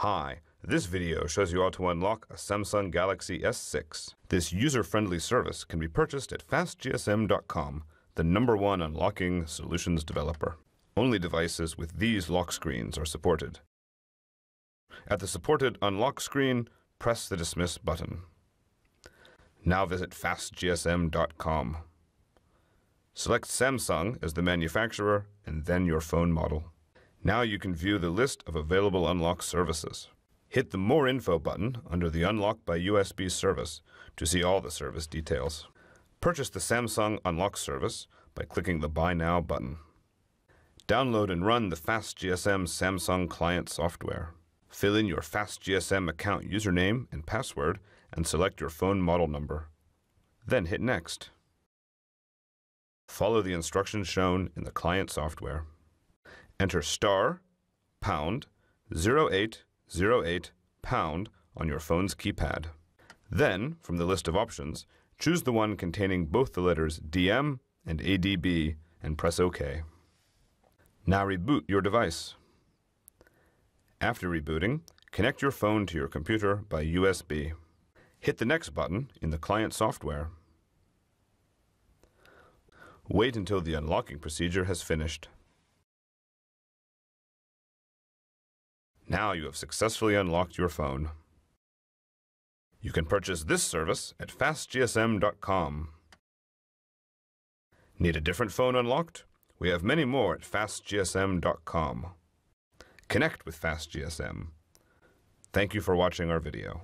Hi, this video shows you how to unlock a Samsung Galaxy S6. This user-friendly service can be purchased at fastgsm.com, the number one unlocking solutions developer. Only devices with these lock screens are supported. At the supported unlock screen, press the dismiss button. Now visit fastgsm.com. Select Samsung as the manufacturer and then your phone model. Now you can view the list of available unlock services. Hit the More Info button under the Unlock by USB service to see all the service details. Purchase the Samsung Unlock service by clicking the Buy Now button. Download and run the FastGSM Samsung client software. Fill in your FastGSM account username and password and select your phone model number. Then hit Next. Follow the instructions shown in the client software. Enter star, pound, 0808, pound on your phone's keypad. Then, from the list of options, choose the one containing both the letters DM and ADB and press OK. Now reboot your device. After rebooting, connect your phone to your computer by USB. Hit the Next button in the client software. Wait until the unlocking procedure has finished. Now you have successfully unlocked your phone. You can purchase this service at fastgsm.com. Need a different phone unlocked? We have many more at fastgsm.com. Connect with FastGSM. Thank you for watching our video.